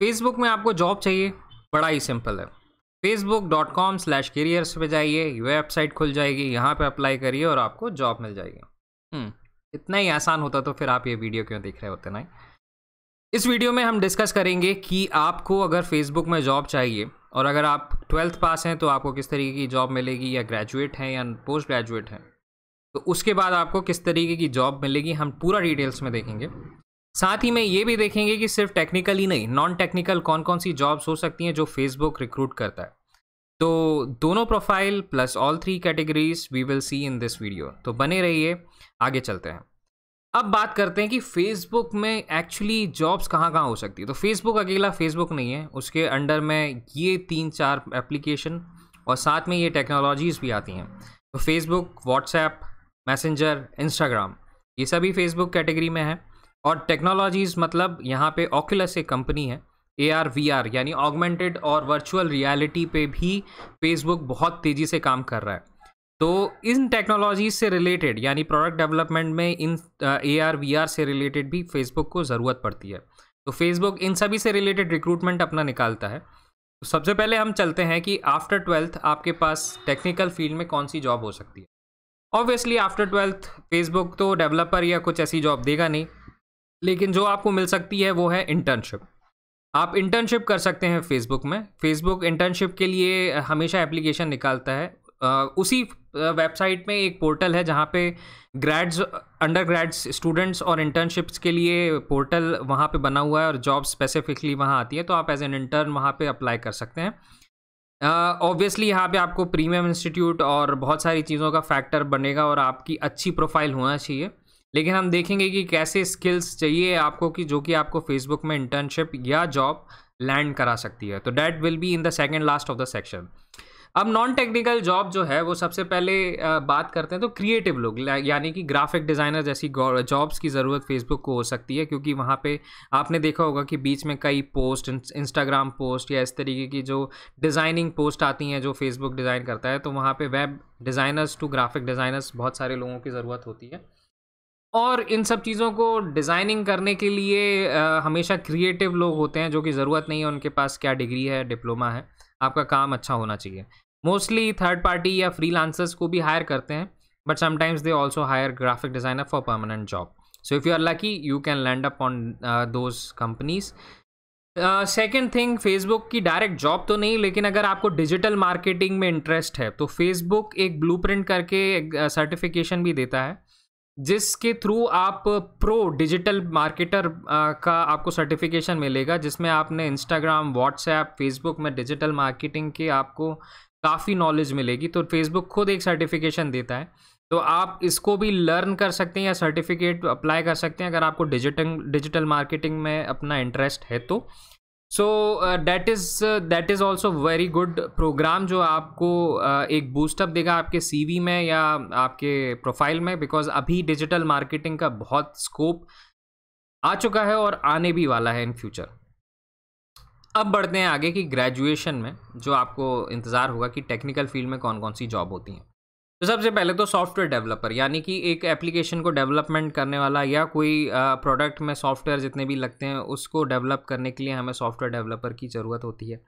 Facebook में आपको job चाहिए बड़ा ही सिंपल है। Facebook dot com slash careers पर जाइए वेबसाइट खुल जाएगी यहाँ पे अप्लाई करिए और आपको जॉब मिल जाएगी। हम्म, इतना ही आसान होता तो फिर आप ये वीडियो क्यों देख रहे होते ना इस वीडियो में हम डिस्कस करेंगे कि आपको अगर फेसबुक में जॉब चाहिए और अगर आप ट्वेल्थ पास हैं तो आपको किस तरीके की जॉब मिलेगी या ग्रेजुएट हैं या पोस्ट ग्रेजुएट हैं? तो उसके बाद आपको किस तरीके की जॉब मिलेगी हम पूरा डिटेल्स में देखेंगे। साथ ही में ये भी देखेंगे कि सिर्फ़ टेक्निकल ही नहीं नॉन टेक्निकल कौन कौन सी जॉब्स हो सकती हैं जो फेसबुक रिक्रूट करता है। तो दोनों profile plus all three categories we will see in this video तो बने रहिए, आगे चलते हैं। अब बात करते हैं कि फेसबुक में एक्चुअली जॉब्स कहाँ कहाँ हो सकती है। तो फेसबुक अकेला फेसबुक नहीं है, उसके अंडर में ये तीन चार एप्लीकेशन और साथ में ये टेक्नोलॉजीज़ भी आती हैं। तो फेसबुक व्हाट्सएप मैसेंजर इंस्टाग्राम ये सभी फेसबुक कैटेगरी में है। और टेक्नोलॉजीज़ मतलब यहाँ पे ऑक्यूलस एक कंपनी है ए आर वी आर यानी ऑगमेंटेड और वर्चुअल रियलिटी पे भी फेसबुक बहुत तेज़ी से काम कर रहा है। तो इन टेक्नोलॉजीज़ से रिलेटेड यानी प्रोडक्ट डेवलपमेंट में इन ए आर वी आर से रिलेटेड भी फेसबुक को ज़रूरत पड़ती है। तो फेसबुक इन सभी से रिलेटेड रिक्रूटमेंट अपना निकालता है। तो सबसे पहले हम चलते हैं कि आफ्टर ट्वेल्थ आपके पास टेक्निकल फ़ील्ड में कौन सी जॉब हो सकती है। ऑब्वियसली आफ्टर ट्वेल्थ फेसबुक तो डेवलपर या कुछ ऐसी जॉब देगा नहीं। लेकिन जो आपको मिल सकती है वो है इंटर्नशिप आप इंटर्नशिप कर सकते हैं फेसबुक में. फेसबुक इंटर्नशिप के लिए हमेशा एप्लीकेशन निकालता है. उसी वेबसाइट में एक पोर्टल है जहाँ पे ग्रेड्स अंडर ग्रेड्स स्टूडेंट्स और इंटर्नशिप्स के लिए पोर्टल वहाँ पे बना हुआ है और जॉब स्पेसिफिकली वहाँ आती है तो आप एज एन इंटर्न वहाँ पे अप्लाई कर सकते हैं. ऑब्वियसली uh, यहाँ पे आपको प्रीमियम इंस्टीट्यूट और बहुत सारी चीज़ों का फैक्टर बनेगा और आपकी अच्छी प्रोफ़ाइल होना चाहिए. लेकिन हम देखेंगे कि कैसे स्किल्स चाहिए आपको कि जो कि आपको फेसबुक में इंटर्नशिप या जॉब लैंड करा सकती है। तो that will be in the second last of the section अब नॉन टेक्निकल जॉब जो है वो सबसे पहले बात करते हैं तो क्रिएटिव लोग यानी कि ग्राफिक डिज़ाइनर जैसी जॉब्स की ज़रूरत फेसबुक को हो सकती है क्योंकि वहाँ पे आपने देखा होगा कि बीच में कई पोस्ट इंस्टाग्राम पोस्ट या इस तरीके की जो डिज़ाइनिंग पोस्ट आती हैं जो फेसबुक डिज़ाइन करता है तो वहाँ पे web designers to graphic designers बहुत सारे लोगों की ज़रूरत होती है। और इन सब चीज़ों को डिज़ाइनिंग करने के लिए आ, हमेशा क्रिएटिव लोग होते हैं जो कि ज़रूरत नहीं है उनके पास क्या डिग्री है डिप्लोमा है आपका काम अच्छा होना चाहिए। मोस्टली थर्ड पार्टी या फ्री को भी हायर करते हैं but sometimes they also hire graphic designer for permanent job. So if you are lucky you can land up on those companies. Second thing Facebook की डायरेक्ट जॉब तो नहीं लेकिन अगर आपको डिजिटल मार्केटिंग में इंटरेस्ट है तो फेसबुक एक ब्लू करके सर्टिफिकेशन भी देता है। जिसके थ्रू आप प्रो डिजिटल मार्केटर का आपको सर्टिफिकेशन मिलेगा, जिसमें आपने इंस्टाग्राम व्हाट्सएप फेसबुक में डिजिटल मार्केटिंग के आपको काफ़ी नॉलेज मिलेगी। तो फेसबुक खुद एक सर्टिफिकेशन देता है। तो आप इसको भी लर्न कर सकते हैं या सर्टिफिकेट अप्लाई कर सकते हैं, अगर आपको डिजिटल डिजिटल मार्केटिंग में अपना इंटरेस्ट है तो। So that is that is also very good program जो आपको uh, एक बूस्टअप देगा आपके सी वी में या आपके प्रोफ़ाइल में बिकॉज़ अभी डिजिटल मार्केटिंग का बहुत स्कोप आ चुका है और आने भी वाला है इन फ्यूचर अब बढ़ते हैं आगे कि ग्रेजुएशन में जो आपको इंतज़ार होगा कि टेक्निकल फ़ील्ड में कौन कौन सी जॉब होती हैं। तो सबसे पहले तो सॉफ्टवेयर डेवलपर, यानी कि एक एप्लीकेशन को डेवलपमेंट करने वाला या कोई प्रोडक्ट में सॉफ्टवेयर जितने भी लगते हैं, उसको डेवलप करने के लिए हमें सॉफ्टवेयर डेवलपर की ज़रूरत होती है।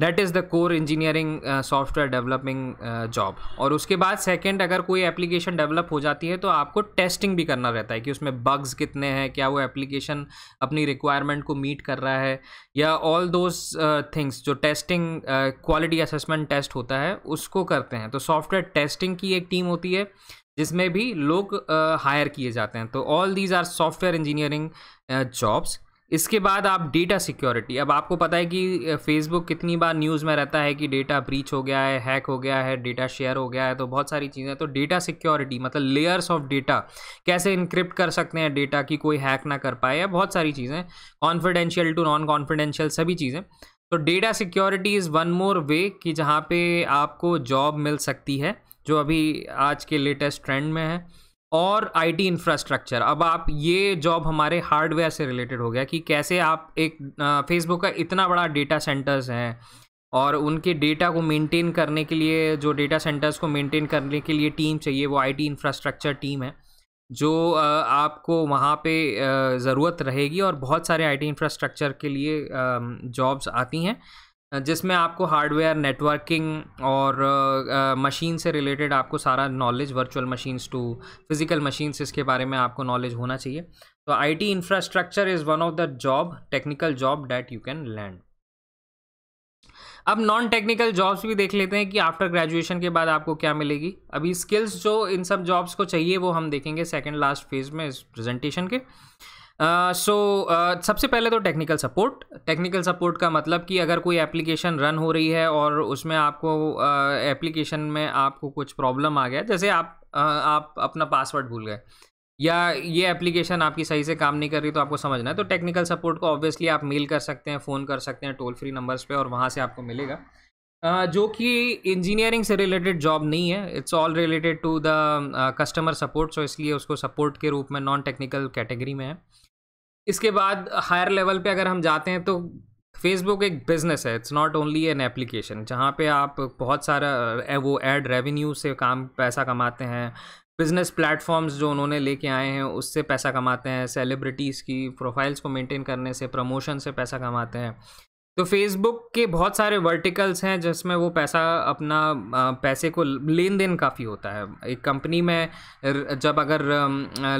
That is the core engineering software developing job और उसके बाद सेकेंड अगर कोई एप्लीकेशन डेवलप हो जाती है तो आपको टेस्टिंग भी करना रहता है कि उसमें बग्स कितने हैं क्या वो एप्लीकेशन अपनी रिक्वायरमेंट को मीट कर रहा है या ऑल दोज थिंग्स जो टेस्टिंग क्वालिटी असेसमेंट टेस्ट होता है उसको करते हैं। तो सॉफ्टवेयर टेस्टिंग की एक टीम होती है जिसमें भी लोग हायर uh, किए जाते हैं। तो all these are software engineering jobs इसके बाद आप डेटा सिक्योरिटी अब आपको पता है कि फेसबुक कितनी बार न्यूज़ में रहता है कि डेटा ब्रीच हो गया है हैक हो गया है डेटा शेयर हो गया है तो बहुत सारी चीज़ें तो डेटा सिक्योरिटी मतलब लेयर्स ऑफ़ डेटा कैसे इनक्रिप्ट कर सकते हैं डेटा की कोई हैक ना कर पाए, या बहुत सारी चीज़ें कॉन्फिडेंशियल टू नॉन कॉन्फिडेंशियल सभी चीज़ें तो data security is one more way कि जहाँ पे आपको जॉब मिल सकती है, जो अभी आज के लेटेस्ट ट्रेंड में है। और आईटी इंफ्रास्ट्रक्चर अब आप ये जॉब हमारे हार्डवेयर से रिलेटेड हो गया कि कैसे आप एक फेसबुक का इतना बड़ा डेटा सेंटर्स हैं और उनके डेटा को मेंटेन करने के लिए, जो डेटा सेंटर्स को मेंटेन करने के लिए टीम चाहिए, वो आईटी इंफ्रास्ट्रक्चर टीम है, जो आपको वहाँ पे ज़रूरत रहेगी और बहुत सारे आईटी इंफ्रास्ट्रक्चर के लिए जॉब्स आती हैं। जिसमें आपको हार्डवेयर, नेटवर्किंग और मशीन से रिलेटेड आपको सारा knowledge, virtual machines to physical machines, इसके बारे में आपको नॉलेज होना चाहिए। तो IT infrastructure is one of the job technical job that you can land अब नॉन टेक्निकल जॉब्स भी देख लेते हैं कि आफ्टर ग्रेजुएशन के बाद आपको क्या मिलेगी। अभी स्किल्स जो इन सब जॉब्स को चाहिए, वो हम देखेंगे सेकेंड लास्ट फ़ेज़ में इस प्रेजेंटेशन के। सो uh, uh, सबसे पहले तो टेक्निकल सपोर्ट टेक्निकल सपोर्ट का मतलब कि अगर कोई एप्लीकेशन रन हो रही है और उसमें आपको एप्लीकेशन uh, में आपको कुछ प्रॉब्लम आ गया जैसे आप uh, आप अपना पासवर्ड भूल गए या ये एप्लीकेशन आपकी सही से काम नहीं कर रही तो आपको समझना है तो टेक्निकल सपोर्ट को ऑब्वियसली आप मेल कर सकते हैं फ़ोन कर सकते हैं टोल फ्री नंबर्स पे और वहाँ से आपको मिलेगा। uh, जो कि इंजीनियरिंग से रिलेटेड जॉब नहीं है it's all related to the customer support so इसलिए उसको सपोर्ट के रूप में नॉन टेक्निकल कैटेगरी में है। इसके बाद हायर लेवल पे अगर हम जाते हैं तो फेसबुक एक बिज़नेस है it's not only an application जहाँ पे आप बहुत सारा वो एड रेवेन्यू से काम, पैसा कमाते हैं बिज़नेस प्लेटफॉर्म्स जो उन्होंने लेके आए हैं, उससे पैसा कमाते हैं सेलिब्रिटीज़ की प्रोफाइल्स को मेंटेन करने से प्रमोशन से पैसा कमाते हैं। तो फेसबुक के बहुत सारे वर्टिकल्स हैं जिसमें वो पैसा अपना पैसे को लेन देन काफ़ी होता है। एक कंपनी में जब अगर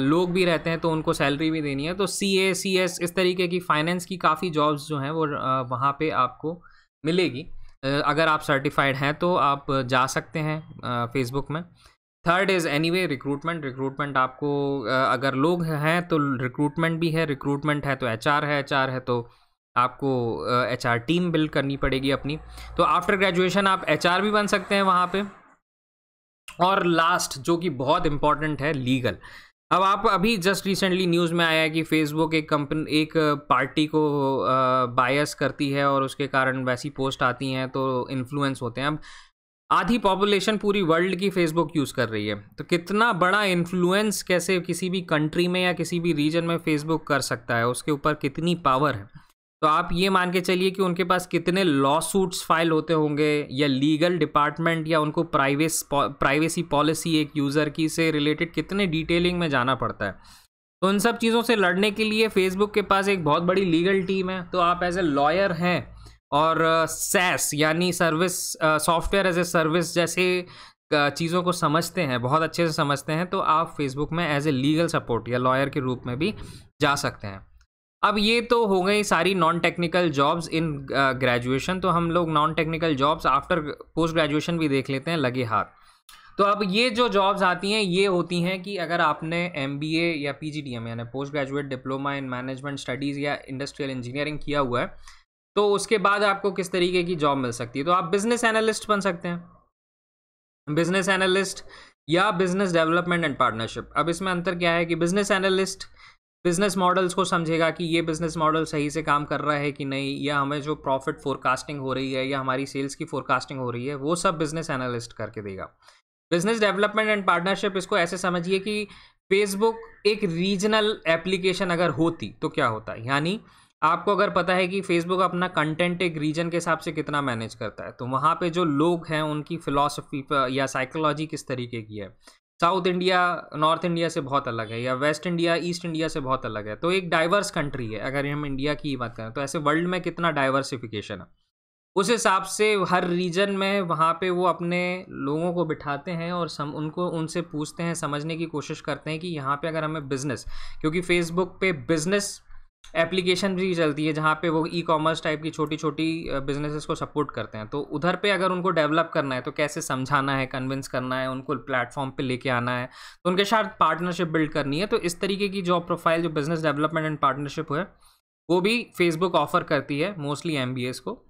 लोग भी रहते हैं तो उनको सैलरी भी देनी है। तो सी ए सी एस इस तरीके की फाइनेंस की काफ़ी जॉब्स जो हैं वो वहाँ पे आपको मिलेगी। अगर आप सर्टिफाइड हैं तो आप जा सकते हैं फेसबुक में। Third is anyway recruitment recruitment आपको अगर लोग हैं तो रिक्रूटमेंट भी है रिक्रूटमेंट है तो एचआर है एचआर है तो आपको एच आर टीम बिल्ड करनी पड़ेगी अपनी। तो आफ्टर ग्रेजुएशन आप एचआर भी बन सकते हैं वहाँ पे। और लास्ट जो कि बहुत इंपॉर्टेंट है लीगल अब आप अभी जस्ट रिसेंटली न्यूज़ में आया है कि फेसबुक एक कंपनी एक पार्टी को बायस करती है और उसके कारण वैसी पोस्ट आती हैं तो इन्फ्लुएंस होते हैं। अब आधी पॉपुलेशन पूरी वर्ल्ड की फेसबुक यूज़ कर रही है। तो कितना बड़ा इन्फ्लुएंस कैसे किसी भी कंट्री में या किसी भी रीजन में फेसबुक कर सकता है, उसके ऊपर कितनी पावर है? तो आप ये मान के चलिए कि उनके पास कितने लॉ सूट्स फ़ाइल होते होंगे या लीगल डिपार्टमेंट या उनको प्राइवेस प्राइवेसी पॉलिसी एक यूज़र की से रिलेटेड कितने डिटेलिंग में जाना पड़ता है। तो उन सब चीज़ों से लड़ने के लिए फेसबुक के पास एक बहुत बड़ी लीगल टीम है। तो आप एज ए लॉयर हैं और सैस यानी service software as a service जैसे चीज़ों को समझते हैं, बहुत अच्छे से समझते हैं तो आप फेसबुक में एज ए लीगल सपोर्ट या लॉयर के रूप में भी जा सकते हैं। अब ये तो हो गई सारी non technical jobs in graduation तो हम लोग non technical jobs after post graduation भी देख लेते हैं, लगे हाथ। तो अब ये जो जॉब्स आती हैं, ये होती हैं कि अगर आपने एमबीए या पी यानी post graduate diploma in management studies या इंडस्ट्रियल इंजीनियरिंग किया हुआ है तो उसके बाद आपको किस तरीके की जॉब मिल सकती है? तो आप बिज़नेस एनालिस्ट बन सकते हैं। बिज़नेस एनालिस्ट या बिज़नेस डेवलपमेंट एंड पार्टनरशिप अब इसमें अंतर क्या है कि बिज़नेस एनालिस्ट बिज़नेस मॉडल्स को समझेगा कि ये बिज़नेस मॉडल सही से काम कर रहा है कि नहीं, या हमें जो प्रॉफिट फोरकास्टिंग हो रही है, या हमारी सेल्स की फोरकास्टिंग हो रही है, वो सब बिज़नेस एनालिस्ट करके देगा। बिज़नेस डेवलपमेंट एंड पार्टनरशिप इसको ऐसे समझिए कि फेसबुक एक रीजनल एप्लीकेशन अगर होती तो क्या होता? यानी आपको अगर पता है कि फेसबुक अपना कंटेंट एक रीजन के हिसाब से कितना मैनेज करता है तो वहाँ पे जो लोग हैं, उनकी फ़िलासफ़ी या साइकोलॉजी किस तरीके की है? साउथ इंडिया, नॉर्थ इंडिया से बहुत अलग है या वेस्ट इंडिया, ईस्ट इंडिया से बहुत अलग है। तो एक डाइवर्स कंट्री है, अगर हम इंडिया की बात करें तो ऐसे वर्ल्ड में कितना डाइवर्सिफिकेशन है? उस हिसाब से हर रीजन में वहाँ पे वो अपने लोगों को बिठाते हैं और सम, उनको, उनसे पूछते हैं, समझने की कोशिश करते हैं कि यहाँ पे अगर हमें बिज़नेस क्योंकि फेसबुक पे बिज़नेस एप्लीकेशन भी चलती है जहाँ पे वो ई कॉमर्स टाइप की छोटी छोटी बिजनेसेस को सपोर्ट करते हैं। तो उधर पे अगर उनको डेवलप करना है तो कैसे समझाना है कन्विंस करना है, उनको प्लेटफॉर्म पे लेके आना है तो उनके साथ पार्टनरशिप बिल्ड करनी है। तो इस तरीके की जॉब प्रोफ़ाइल जो बिज़नेस डेवलपमेंट एंड पार्टनरशिप है, वो भी फेसबुक ऑफ़र करती है मोस्टली एमबीएस को।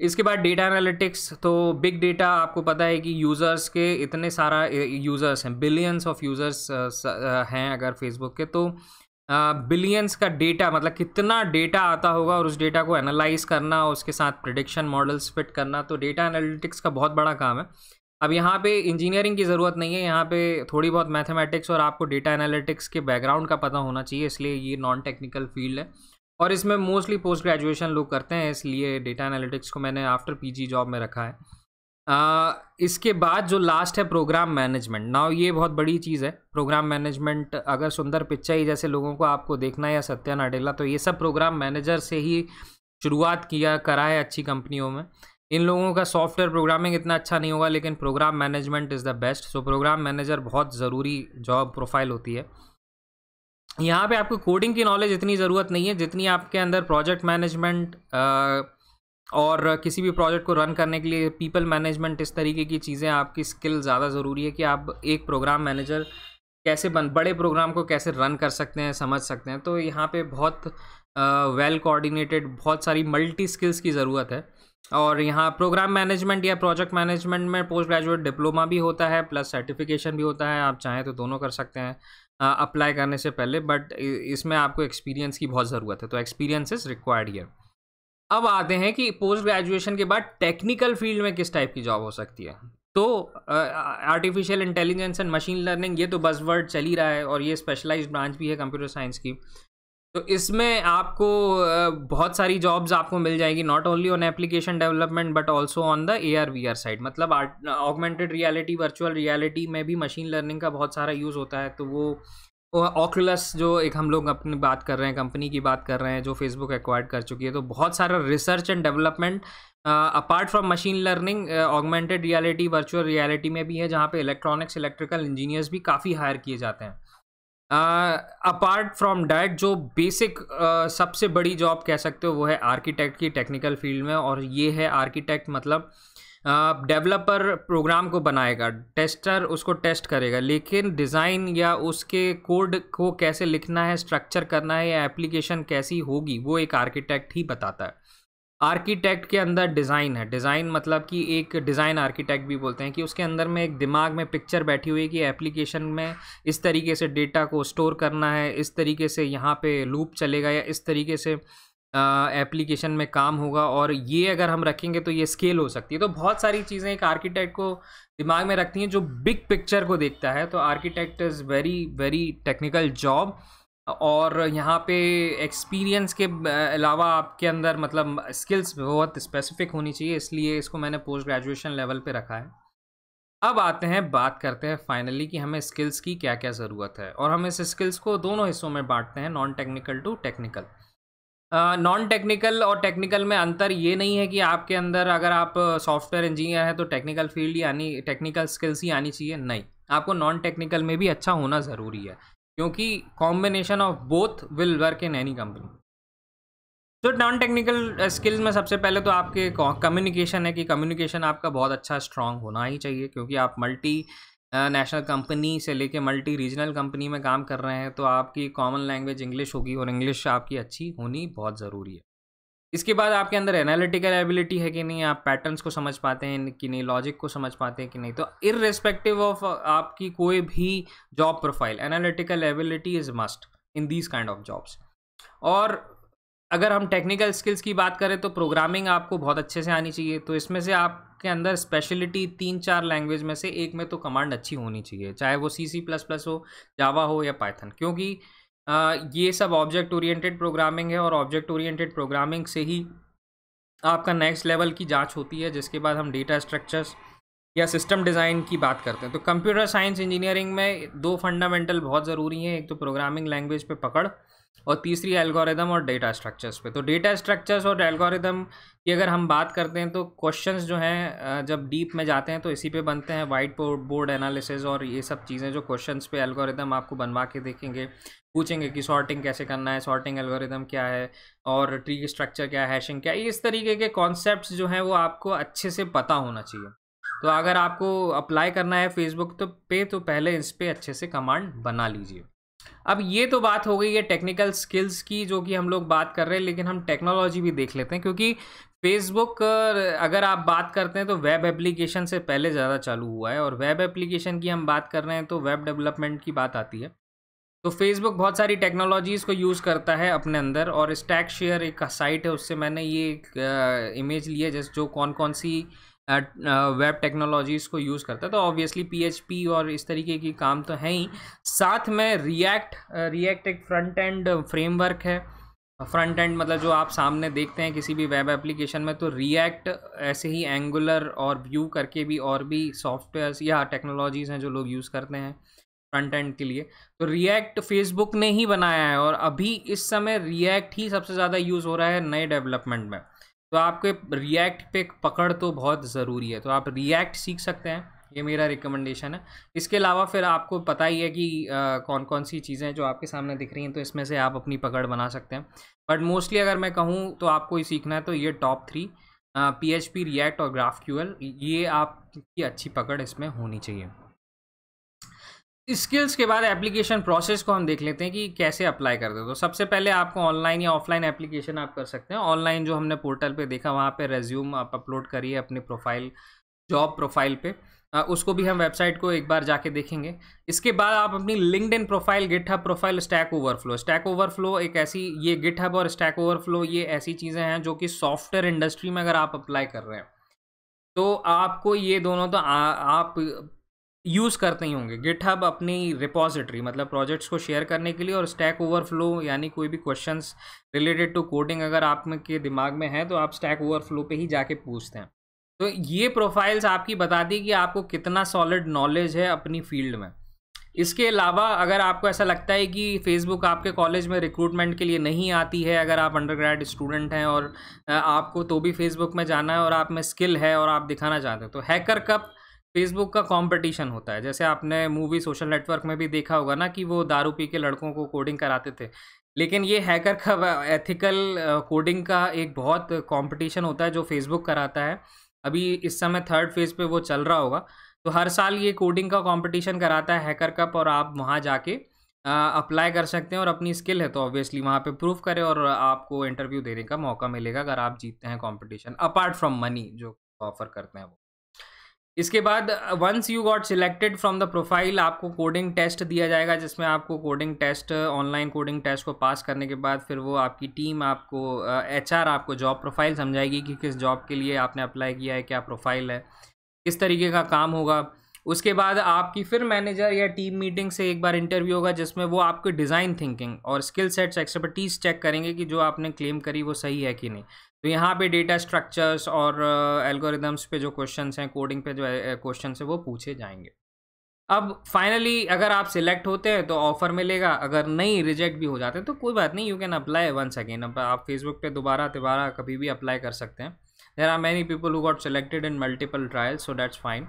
इसके बाद डेटा एनालिटिक्स तो बिग डेटा आपको पता है कि यूज़र्स के इतने सारा यूज़र्स हैं बिलियंस ऑफ़ यूज़र्स हैं अगर फेसबुक के तो बिलियंस का डेटा मतलब कितना डेटा आता होगा और उस डेटा को एनालाइज करना, उसके साथ प्रडिक्शन मॉडल्स फिट करना तो डेटा एनालिटिक्स का बहुत बड़ा काम है। अब यहाँ पे इंजीनियरिंग की ज़रूरत नहीं है, यहाँ पे थोड़ी बहुत मैथमेटिक्स और आपको डेटा एनालिटिक्स के बैकग्राउंड का पता होना चाहिए, इसलिए ये नॉन टेक्निकल फ़ील्ड है। और इसमें मोस्टली पोस्ट ग्रेजुएशन लोग करते हैं, इसलिए डेटा एनालिटिक्स को मैंने आफ्टर पीजी जॉब में रखा है। आ, इसके बाद जो लास्ट है प्रोग्राम मैनेजमेंट नाउ ये बहुत बड़ी चीज़ है. प्रोग्राम मैनेजमेंट अगर सुंदर पिच्चाई जैसे लोगों को आपको देखना है या सत्या नाडेला तो ये सब प्रोग्राम मैनेजर से ही शुरुआत किया करा है अच्छी कंपनियों में. इन लोगों का सॉफ्टवेयर प्रोग्रामिंग इतना अच्छा नहीं होगा लेकिन program management is the best so program manager बहुत ज़रूरी जॉब प्रोफ़ाइल होती है. यहाँ पे आपको कोडिंग की नॉलेज इतनी ज़रूरत नहीं है जितनी आपके अंदर प्रोजेक्ट मैनेजमेंट और किसी भी प्रोजेक्ट को रन करने के लिए पीपल मैनेजमेंट इस तरीके की चीज़ें आपकी स्किल ज़्यादा ज़रूरी है कि आप एक प्रोग्राम मैनेजर कैसे बन, बड़े प्रोग्राम को कैसे रन कर सकते हैं, समझ सकते हैं। तो यहाँ पे बहुत वेल कोऑर्डिनेटेड बहुत सारी मल्टी स्किल्स की ज़रूरत है। और यहाँ प्रोग्राम मैनेजमेंट या प्रोजेक्ट मैनेजमेंट में पोस्ट ग्रेजुएट डिप्लोमा भी होता है प्लस सर्टिफिकेशन भी होता है, आप चाहें तो दोनों कर सकते हैं अप्लाई करने से पहले बट इसमें आपको एक्सपीरियंस की बहुत ज़रूरत है। तो एक्सपीरियंस इज़ रिक्वायर्ड ईयर अब आते हैं कि पोस्ट ग्रेजुएशन के बाद टेक्निकल फ़ील्ड में किस टाइप की जॉब हो सकती है? तो artificial intelligence and machine learning ये तो बसवर्ड चल ही रहा है और ये स्पेशलाइज ब्रांच भी है कंप्यूटर साइंस की। तो इसमें आपको बहुत सारी जॉब्स आपको मिल जाएगी not only on application development but also on the A R V R side मतलब ऑगमेंटेड रियलिटी वर्चुअल रियलिटी में भी मशीन लर्निंग का बहुत सारा यूज़ होता है तो वो ऑकुलस जो एक हम लोग अपनी बात कर रहे हैं कंपनी की बात कर रहे हैं जो फेसबुक एक्वायर्ड कर चुकी है तो बहुत सारा research and development apart from machine learning augmented reality virtual reality में भी है जहाँ पे इलेक्ट्रॉनिक्स इलेक्ट्रिकल इंजीनियर्स भी काफ़ी हायर किए जाते हैं। अपार्ट फ्रॉम डैट जो बेसिक uh, सबसे बड़ी जॉब कह सकते हो वो है आर्किटेक्ट की टेक्निकल फ़ील्ड में और ये है आर्किटेक्ट मतलब डेवलपर प्रोग्राम को बनाएगा टेस्टर उसको टेस्ट करेगा, लेकिन डिज़ाइन या उसके कोड को कैसे लिखना है स्ट्रक्चर करना है या एप्लीकेशन कैसी होगी, वो एक आर्किटेक्ट ही बताता है। आर्किटेक्ट के अंदर डिज़ाइन है। डिज़ाइन मतलब कि एक डिज़ाइन आर्किटेक्ट भी बोलते हैं कि उसके अंदर में एक दिमाग में पिक्चर बैठी हुई है कि एप्लीकेशन में इस तरीके से डेटा को स्टोर करना है, इस तरीके से यहाँ पे लूप चलेगा या इस तरीके से एप्लीकेशन में काम होगा और ये अगर हम रखेंगे तो ये स्केल हो सकती है। तो बहुत सारी चीज़ें एक आर्किटेक्ट को दिमाग में रखती हैं जो बिग पिक्चर को देखता है। तो architect is very very technical job और यहाँ पे एक्सपीरियंस के अलावा आपके अंदर मतलब स्किल्स बहुत स्पेसिफिक होनी चाहिए, इसलिए इसको मैंने पोस्ट ग्रेजुएशन लेवल पे रखा है। अब आते हैं, बात करते हैं फाइनली कि हमें स्किल्स की क्या क्या ज़रूरत है। और हम इस स्किल्स को दोनों हिस्सों में बांटते हैं non technical to technical non technical और टेक्निकल में अंतर ये नहीं है कि आपके अंदर अगर आप सॉफ्टवेयर इंजीनियर हैं तो टेक्निकल फ़ील्ड यानी टेक्निकल स्किल्स ही आनी चाहिए। नहीं, आपको नॉन टेक्निकल में भी अच्छा होना ज़रूरी है, क्योंकि combination of both will work in any company तो नॉन टेक्निकल स्किल्स में सबसे पहले तो आपके कम्युनिकेशन है कि कम्युनिकेशन आपका बहुत अच्छा स्ट्रांग होना ही चाहिए, क्योंकि आप मल्टी नेशनल कंपनी से लेके मल्टी रीजनल कंपनी में काम कर रहे हैं तो आपकी कॉमन लैंग्वेज इंग्लिश होगी और इंग्लिश आपकी अच्छी होनी बहुत ज़रूरी है। इसके बाद आपके अंदर एनालिटिकल एबिलिटी है कि नहीं, आप पैटर्न्स को समझ पाते हैं, कि नहीं लॉजिक को समझ पाते हैं कि नहीं तो इरेस्पेक्टिव ऑफ़ आपकी कोई भी job profile analytical ability is must in these kind of jobs और अगर हम टेक्निकल स्किल्स की बात करें तो प्रोग्रामिंग आपको बहुत अच्छे से आनी चाहिए तो इसमें से आपके अंदर स्पेशलिटी तीन चार लैंग्वेज में से एक में तो कमांड अच्छी होनी चाहिए, चाहे वो सी सी प्लस प्लस हो जावा हो या पाइथन क्योंकि ये सब ऑब्जेक्ट ओरिएंटेड प्रोग्रामिंग है और ऑब्जेक्ट ओरिएंटेड प्रोग्रामिंग से ही आपका नेक्स्ट लेवल की जाँच होती है, जिसके बाद हम डेटा स्ट्रक्चर्स या सिस्टम डिज़ाइन की बात करते हैं। तो कंप्यूटर साइंस इंजीनियरिंग में दो फंडामेंटल बहुत ज़रूरी हैं, एक तो प्रोग्रामिंग लैंग्वेज पे पकड़ और तीसरी एल्गोरिदम और डेटा स्ट्रक्चर्स पे। तो डेटा स्ट्रक्चर्स और एल्गोरिदम की अगर हम बात करते हैं तो क्वेश्चंस जो हैं जब डीप में जाते हैं तो इसी पे बनते हैं वाइट बोर्ड एनालिसिस और ये सब चीज़ें जो क्वेश्चंस पे एल्गोरिदम आपको बनवा के देखेंगे, पूछेंगे कि सॉर्टिंग कैसे करना है सॉर्टिंग एल्गोरिदम क्या है और ट्री स्ट्रक्चर क्या है हैशिंग क्या है, इस तरीके के कॉन्सेप्ट जो हैं, वो आपको अच्छे से पता होना चाहिए। तो अगर आपको अप्लाई करना है फेसबुक तो पे तो पहले इस पर अच्छे से कमांड बना लीजिए। अब ये तो बात हो गई है टेक्निकल स्किल्स की, जो कि हम लोग बात कर रहे हैं, लेकिन हम टेक्नोलॉजी भी देख लेते हैं, क्योंकि फेसबुक अगर आप बात करते हैं तो वेब एप्लीकेशन से पहले ज़्यादा चालू हुआ है, और वेब एप्लीकेशन की हम बात कर रहे हैं तो वेब डेवलपमेंट की बात आती है। तो फेसबुक बहुत सारी टेक्नोलॉजीज़ को यूज़ करता है अपने अंदर, और स्टैक शेयर एक साइट है, उससे मैंने ये इमेज लिया जैसे, जो कौन कौन सी वेब टेक्नोलॉजीज़ को यूज़ करता है तो ऑब्वियसली पीएचपी और इस तरीके की काम तो है ही। साथ में रिएक्ट रिएक्ट एक फ्रंट एंड फ्रेमवर्क है। फ्रंट एंड मतलब जो आप सामने देखते हैं किसी भी वेब एप्लीकेशन में तो रिएक्ट ऐसे ही एंगुलर और व्यू करके भी और भी सॉफ्टवेयर या टेक्नोलॉजीज़ हैं जो लोग यूज़ करते हैं फ्रंट एंड के लिए। तो रिएक्ट फेसबुक ने ही बनाया है और अभी इस समय रिएक्ट ही सबसे ज़्यादा यूज़ हो रहा है नए डेवलपमेंट में। तो आपके रिएक्ट पे पकड़ तो बहुत ज़रूरी है तो आप रिएक्ट सीख सकते हैं ये मेरा रिकमेंडेशन है। इसके अलावा फिर आपको पता ही है कि आ, कौन कौन सी चीज़ें जो आपके सामने दिख रही हैं तो इसमें से आप अपनी पकड़ बना सकते हैं। बट मोस्टली अगर मैं कहूँ तो आपको ही सीखना है तो ये top three P H P React और ग्राफ क्यूएल ये आपकी अच्छी पकड़ इसमें होनी चाहिए। स्किल्स के बाद एप्लीकेशन प्रोसेस को हम देख लेते हैं कि कैसे अप्लाई करते हैं। तो सबसे पहले आपको ऑनलाइन या ऑफलाइन एप्लीकेशन आप कर सकते हैं। ऑनलाइन जो हमने पोर्टल पे देखा वहाँ पे रेज्यूम आप अपलोड करिए अपनी प्रोफ़ाइल जॉब प्रोफ़ाइल पे। आ, उसको भी हम वेबसाइट को एक बार जाके देखेंगे। इसके बाद आप अपनी LinkedIn profile Git profile Stack Overflow Stack Overflow एक ऐसी ये गिट और स्टैक ओवरफ्लो ये ऐसी चीज़ें हैं जो कि सॉफ्टवेयर इंडस्ट्री में अगर आप अप्लाई कर रहे हैं तो आपको ये दोनों तो आ, आप यूज़ करते ही होंगे। गिट हब अपनी रिपोजिटरी मतलब प्रोजेक्ट्स को शेयर करने के लिए और स्टैक ओवरफ्लो यानी कोई भी क्वेश्चंस रिलेटेड टू कोडिंग अगर आप के दिमाग में है तो आप स्टैक ओवरफ्लो पे ही जाके पूछते हैं। तो ये प्रोफाइल्स आपकी बता दी कि आपको कितना सॉलिड नॉलेज है अपनी फ़ील्ड में। इसके अलावा अगर आपको ऐसा लगता है कि फेसबुक आपके कॉलेज में रिक्रूटमेंट के लिए नहीं आती है, अगर आप अंडर स्टूडेंट हैं और आपको तो भी फेसबुक में जाना है और आप में स्किल है और आप दिखाना चाहते हो तो हैकर कप फेसबुक का कंपटीशन होता है। जैसे आपने मूवी सोशल नेटवर्क में भी देखा होगा ना कि वो दारू पी के लड़कों को कोडिंग कराते थे। लेकिन ये हैकर का एथिकल कोडिंग का एक बहुत कंपटीशन होता है जो फेसबुक कराता है। अभी इस समय थर्ड फ़ेज़ पे वो चल रहा होगा। तो हर साल ये कोडिंग का कंपटीशन कराता है हैकर कप और आप वहाँ जाके अप्लाई कर सकते हैं और अपनी स्किल है तो ऑब्वियसली वहाँ पे प्रूफ करें और आपको इंटरव्यू देने का मौका मिलेगा अगर आप जीतते हैं कंपटीशन अपार्ट फ्रॉम मनी जो ऑफ़र करते हैं वो। इसके बाद once you got selected from the profile आपको कोडिंग टेस्ट दिया जाएगा जिसमें आपको coding test online coding test को पास करने के बाद फिर वो आपकी टीम आपको एच uh, आपको जॉब प्रोफ़ाइल समझाएगी कि किस जॉब के लिए आपने अप्लाई किया है क्या प्रोफ़ाइल है किस तरीके का काम होगा। उसके बाद आपकी फिर मैनेजर या टीम मीटिंग से एक बार इंटरव्यू होगा, जिसमें वो आपके डिज़ाइन थिंकिंग और स्किल सेट्स एक्सपर्टीज चेक करेंगे कि जो आपने क्लेम करी वो सही है कि नहीं। तो यहाँ पे डेटा स्ट्रक्चर्स और एल्गोरिदम्स पे जो क्वेश्चंस हैं कोडिंग पे जो क्वेश्चन है, वो पूछे जाएँगे। अब फाइनली अगर आप सिलेक्ट होते हैं तो ऑफ़र मिलेगा, अगर नहीं रिजेक्ट भी हो जाते हैं तो कोई बात नहीं you can apply once again अब आप फेसबुक पे दोबारा दोबारा कभी भी अप्लाई कर सकते हैं। There are many people who got selected in multiple trials so that's fine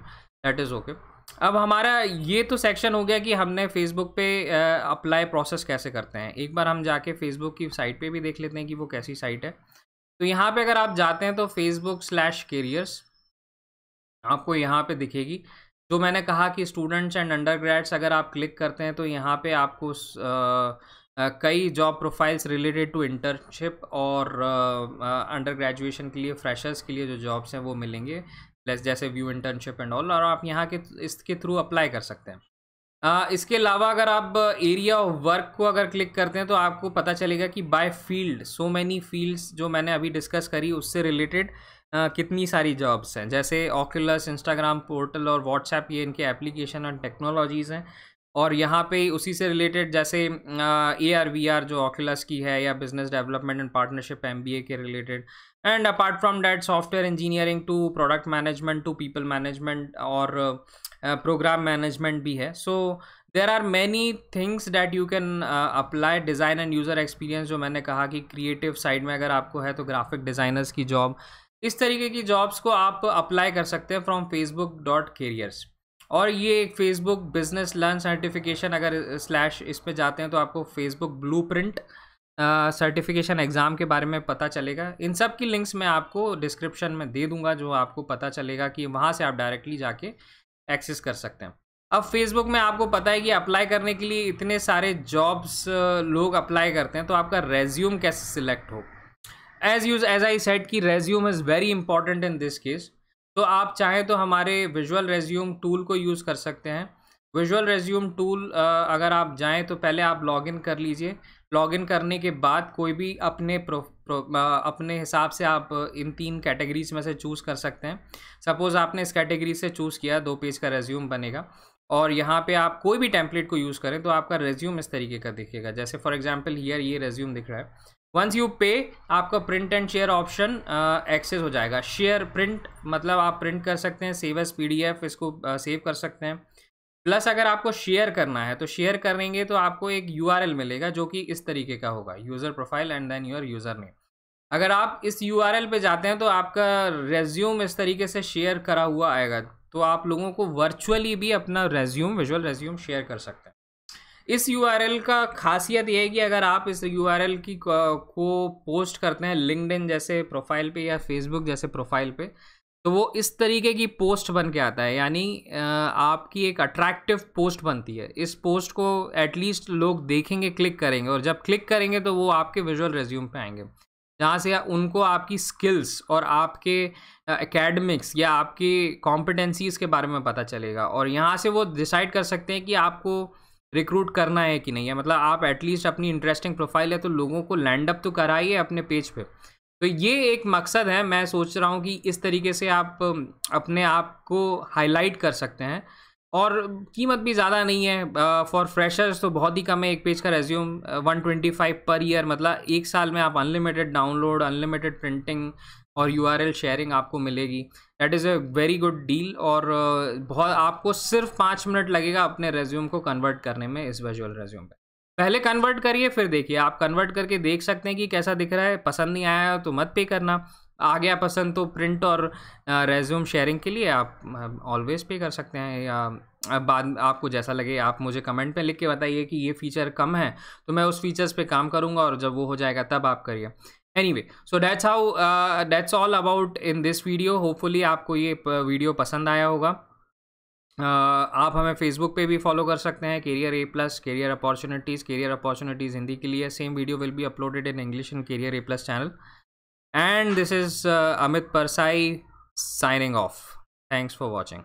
that is okay अब हमारा ये तो सेक्शन हो गया कि हमने फेसबुक पे अप्लाई प्रोसेस कैसे करते हैं। एक बार हम जाके फेसबुक की साइट पे भी देख लेते हैं कि वो कैसी साइट है। तो यहाँ पे अगर आप जाते हैं तो फेसबुक स्लैश केरियर्स आपको यहाँ पे दिखेगी। जो मैंने कहा कि स्टूडेंट्स एंड अंडर अगर आप क्लिक करते हैं तो यहाँ पे आपको आ, कई job profiles related to internship और अंडर ग्रेजुएशन के लिए फ्रेशर्स के लिए जो जॉब्स हैं वो मिलेंगे। प्लस जैसे व्यू इंटर्नशिप एंड ऑल और आप यहाँ के इसके थ्रू अप्लाई कर सकते हैं। आ, इसके अलावा अगर आप एरिया ऑफ़ वर्क को अगर क्लिक करते हैं तो आपको पता चलेगा कि by field so many fields जो मैंने अभी डिस्कस करी उससे रिलेटेड कितनी सारी जॉब्स हैं। जैसे ऑक्यूलस इंस्टाग्राम पोर्टल और व्हाट्सएप ये इनके एप्लीकेशन एंड टेक्नोलॉजीज़ हैं। और यहाँ पे उसी से रिलेटेड जैसे ए आर वी आर जो ऑक्यूलस की है या business development and partnership M B A के related and apart from that software engineering to product management to people management और प्रोग्राम uh, मैनेजमेंट भी है. So there are many things that you can apply design and user experience जो मैंने कहा कि creative side में अगर आपको है तो ग्राफिक डिज़ाइनर्स की जॉब इस तरीके की जॉब्स को आप अप्लाई कर सकते हैं फ्रॉम फेसबुक डॉट केरियर्स और ये एक फेसबुक बिज़नेस लर्न सर्टिफिकेशन अगर स्लैश इस पर जाते हैं तो आपको Facebook blue print certification exam के बारे में पता चलेगा। इन सब की लिंक्स मैं आपको डिस्क्रिप्शन में दे दूँगा जो आपको पता चलेगा कि वहाँ से आप डायरेक्टली जाके एक्सेस कर सकते हैं। अब फेसबुक में आपको पता है कि अप्लाई करने के लिए इतने सारे जॉब्स लोग अप्लाई करते हैं तो आपका रेज्यूम कैसे सिलेक्ट हो? As use as I said की resume is very important in this case तो आप चाहें तो हमारे विजुअल रेज्यूम टूल को यूज़ कर सकते हैं। विजुअल रेज्यूम टूल अगर आप जाएँ तो पहले आप लॉगिन कर लीजिए। लॉगिन करने के बाद कोई भी अपने प्रो, प्रो अपने हिसाब से आप इन तीन कैटेगरीज में से चूज़ कर सकते हैं। सपोज़ आपने इस कैटेगरी से चूज़ किया दो पेज का रेज्यूम बनेगा। और यहाँ पे आप कोई भी टेम्पलेट को यूज़ करें तो आपका रेज्यूम इस तरीके का दिखेगा। जैसे फॉर एग्जांपल हियर ये रेज्यूम दिख रहा है। वंस यू पे आपका print and share option access हो जाएगा। शेयर प्रिंट मतलब आप प्रिंट कर सकते हैं सेव एस पी इसको सेव uh, कर सकते हैं। प्लस अगर आपको शेयर करना है तो शेयर करेंगे तो आपको एक यूआरएल मिलेगा जो कि इस तरीके का होगा। User profile and then your user name अगर आप इस यूआरएल पे जाते हैं तो आपका रेज्यूम इस तरीके से शेयर करा हुआ आएगा। तो आप लोगों को वर्चुअली भी अपना रेज्यूम विजुअल रेज्यूम शेयर कर सकते हैं। इस यूआरएल का खासियत यह है कि अगर आप इस यूआरएल की को पोस्ट करते हैं लिंकड जैसे प्रोफ़ाइल पे या फेसबुक जैसे प्रोफ़ाइल पे तो वो इस तरीके की पोस्ट बन के आता है। यानी आपकी एक अट्रैक्टिव पोस्ट बनती है। इस पोस्ट को एटलीस्ट लोग देखेंगे क्लिक करेंगे और जब क्लिक करेंगे तो वो आपके विजुअल रेज्यूम पे आएँगे। जहाँ से उनको आपकी स्किल्स और आपके एकेडमिक्स या आपकी कॉम्पिटेंसीज़ के बारे में पता चलेगा। और यहाँ से वो डिसाइड कर सकते हैं कि आपको रिक्रूट करना है कि नहीं है? मतलब आप एटलीस्ट अपनी इंटरेस्टिंग प्रोफ़ाइल है तो लोगों को लैंड अप तो कराइए अपने पेज पे। तो ये एक मकसद है, मैं सोच रहा हूँ कि इस तरीके से आप अपने आप को हाईलाइट कर सकते हैं। और कीमत भी ज़्यादा नहीं है फॉर फ्रेशर्स तो बहुत ही कम है, एक पेज का resume one twenty five per year मतलब एक साल में आप अनलिमिटेड डाउनलोड अनलिमिटेड प्रिंटिंग और यूआरएल शेयरिंग आपको मिलेगी। That is a very good deal और बहुत, आपको सिर्फ़ पाँच मिनट लगेगा अपने रेज्यूम को कन्वर्ट करने में इस विजुअल रेज्यूम पे। पहले कन्वर्ट करिए, फिर देखिए। आप कन्वर्ट करके देख सकते हैं कि कैसा दिख रहा है। पसंद नहीं आया तो मत पे करना। आ गया पसंद तो प्रिंट और रेज्यूम शेयरिंग के लिए आप ऑलवेज पे कर सकते हैं। या बाद आपको जैसा लगे, आप मुझे कमेंट पे लिख के बताइए कि ये फ़ीचर कम है तो मैं उस फीचर्स पे काम करूँगा और जब वो हो जाएगा तब आप करिए। Anyway so that's how that's all about in this video hopefully आपको ये वीडियो पसंद आया होगा। Uh, आप हमें फेसबुक पे भी फॉलो कर सकते हैं। Career A plus career opportunities career opportunities Hindi के लिए same video will be uploaded in English in career A plus channel and this is Amit Parsai signing off thanks for watching